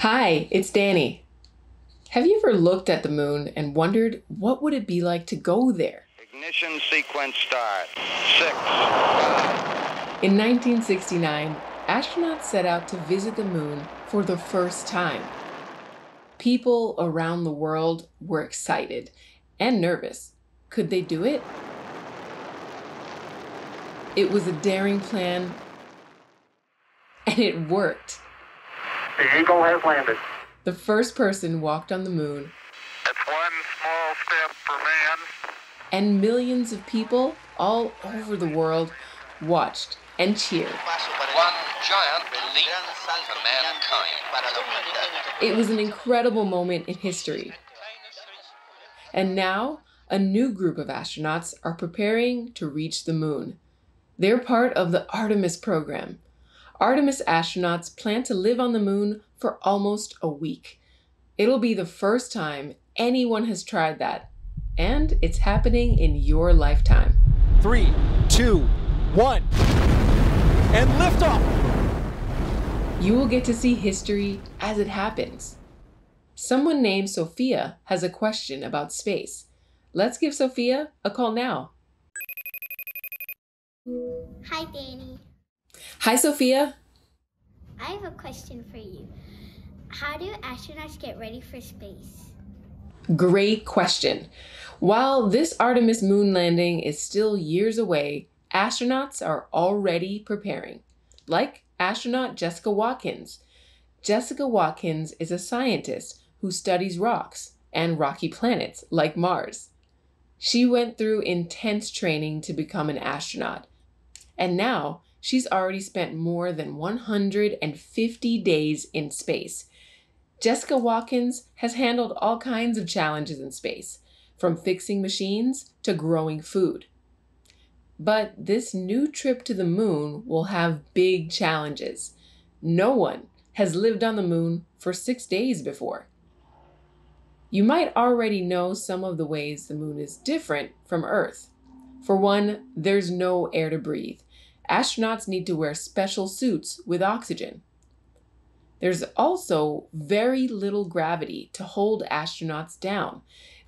Hi, it's Danny. Have you ever looked at the moon and wondered what would it be like to go there? Ignition sequence start. Six, five. In 1969, astronauts set out to visit the moon for the first time. People around the world were excited and nervous. Could they do it? It was a daring plan, and it worked. The Eagle has landed. The first person walked on the moon, It's one small step for man, and millions of people all over the world watched and cheered. One giant leap for mankind. It was an incredible moment in history. And now, a new group of astronauts are preparing to reach the moon. They're part of the Artemis program. Artemis astronauts plan to live on the moon for almost a week. It'll be the first time anyone has tried that, and it's happening in your lifetime. Three, two, one, and liftoff. You will get to see history as it happens. Someone named Sophia has a question about space. Let's give Sophia a call now. Hi, Danny. Hi, Sophia. I have a question for you. How do astronauts get ready for space? Great question. While this Artemis moon landing is still years away, astronauts are already preparing. Like astronaut Jessica Watkins. Jessica Watkins is a scientist who studies rocks and rocky planets like Mars. She went through intense training to become an astronaut, and now she's already spent more than 150 days in space. Jessica Watkins has handled all kinds of challenges in space, from fixing machines to growing food. But this new trip to the moon will have big challenges. No one has lived on the moon for six days before. You might already know some of the ways the moon is different from Earth. For one, there's no air to breathe. Astronauts need to wear special suits with oxygen. There's also very little gravity to hold astronauts down.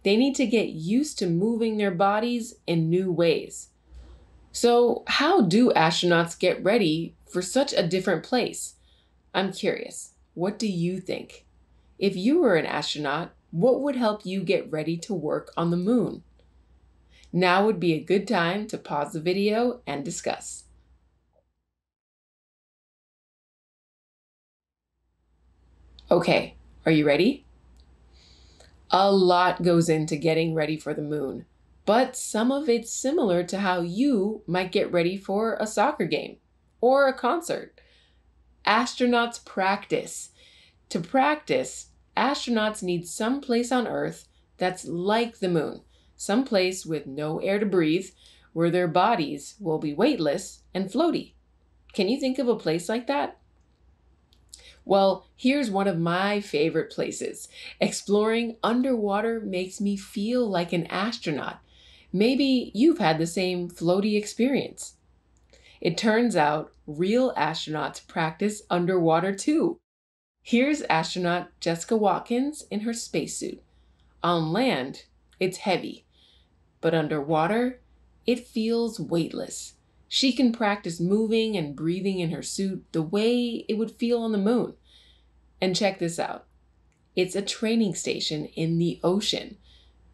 They need to get used to moving their bodies in new ways. So, how do astronauts get ready for such a different place? I'm curious, what do you think? If you were an astronaut, what would help you get ready to work on the moon? Now would be a good time to pause the video and discuss. Okay, are you ready? A lot goes into getting ready for the moon, but some of it's similar to how you might get ready for a soccer game or a concert. Astronauts practice. To practice, astronauts need some place on Earth that's like the moon, some place with no air to breathe, where their bodies will be weightless and floaty. Can you think of a place like that? Well, here's one of my favorite places. Exploring underwater makes me feel like an astronaut. Maybe you've had the same floaty experience. It turns out real astronauts practice underwater too. Here's astronaut Jessica Watkins in her spacesuit. On land, it's heavy, but underwater, it feels weightless. She can practice moving and breathing in her suit the way it would feel on the moon. And check this out it's a training station in the ocean.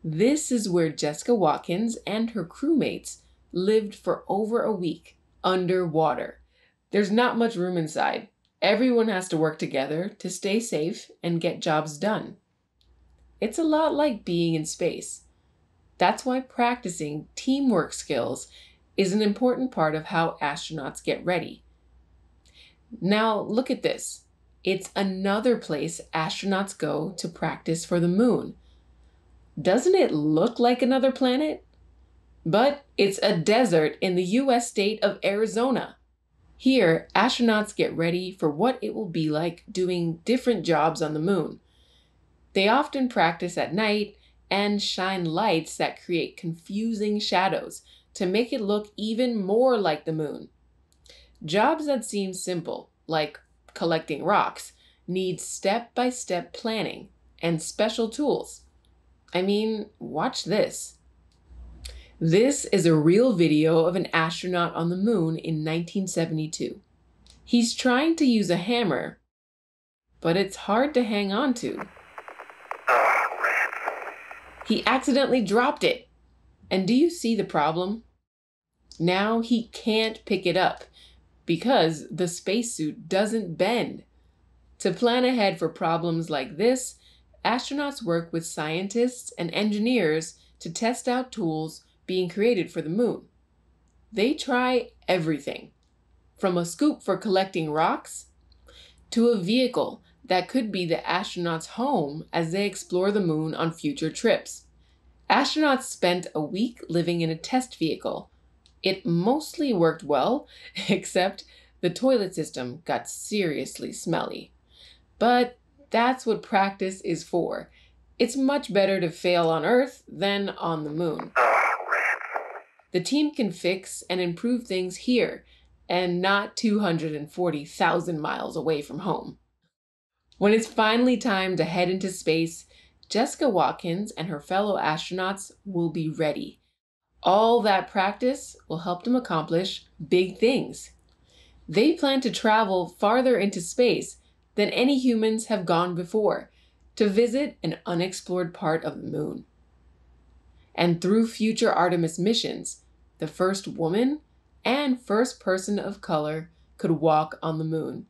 This is where Jessica Watkins and her crewmates lived for over a week underwater. There's not much room inside. Everyone has to work together to stay safe and get jobs done. It's a lot like being in space. That's why practicing teamwork skills is an important part of how astronauts get ready. Now, look at this. It's another place astronauts go to practice for the moon. Doesn't it look like another planet? But it's a desert in the US state of Arizona. Here, astronauts get ready for what it will be like doing different jobs on the moon. They often practice at night and shine lights that create confusing shadows to make it look even more like the moon. Jobs that seem simple, like collecting rocks, need step by step planning and special tools. I mean, watch this. This is a real video of an astronaut on the moon in 1972. He's trying to use a hammer, but it's hard to hang on to. He accidentally dropped it. And do you see the problem? Now he can't pick it up because the spacesuit doesn't bend. To plan ahead for problems like this, astronauts work with scientists and engineers to test out tools being created for the moon. They try everything from a scoop for collecting rocks to a vehicle that could be the astronauts' home as they explore the moon on future trips. Astronauts spent a week living in a test vehicle. It mostly worked well, except the toilet system got seriously smelly. But that's what practice is for. It's much better to fail on Earth than on the moon. The team can fix and improve things here and not 240,000 miles away from home. When it's finally time to head into space, Jessica Watkins and her fellow astronauts will be ready. All that practice will help them accomplish big things. They plan to travel farther into space than any humans have gone before to visit an unexplored part of the moon. And through future Artemis missions, the first woman and first person of color could walk on the moon.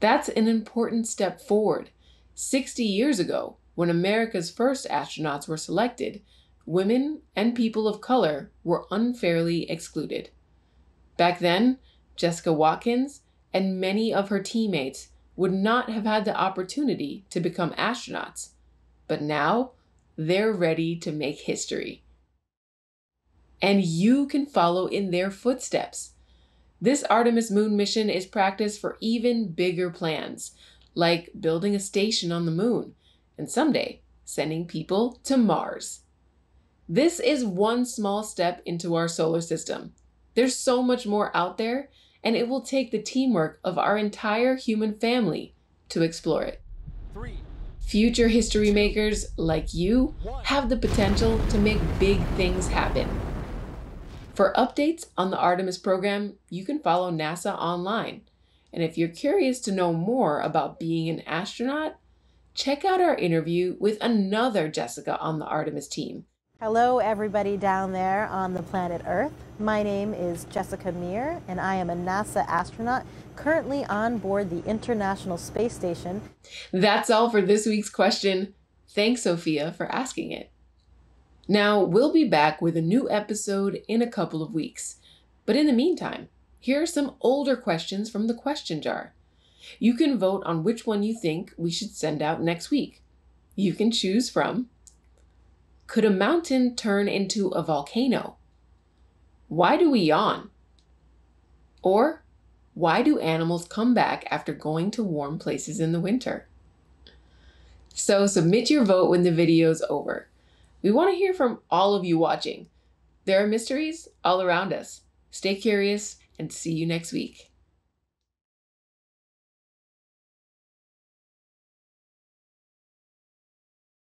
That's an important step forward. 60 years ago, when America's first astronauts were selected, women and people of color were unfairly excluded. Back then, Jessica Watkins and many of her teammates would not have had the opportunity to become astronauts. But now, they're ready to make history. And you can follow in their footsteps. This Artemis moon mission is practice for even bigger plans, like building a station on the moon, and someday sending people to Mars. This is one small step into our solar system. There's so much more out there, and it will take the teamwork of our entire human family to explore it. Three, Future history makers like you have the potential to make big things happen. For updates on the Artemis program, you can follow NASA online. And if you're curious to know more about being an astronaut, check out our interview with another Jessica on the Artemis team. Hello, everybody down there on the planet Earth. My name is Jessica Meir, and I am a NASA astronaut currently on board the International Space Station. That's all for this week's question. Thanks, Sophia, for asking it. Now, we'll be back with a new episode in a couple of weeks. But in the meantime, here are some older questions from the question jar. You can vote on which one you think we should send out next week. You can choose from Could a mountain turn into a volcano? Why do we yawn? Or why do animals come back after going to warm places in the winter? So submit your vote when the video's over. We want to hear from all of you watching. There are mysteries all around us. Stay curious and see you next week.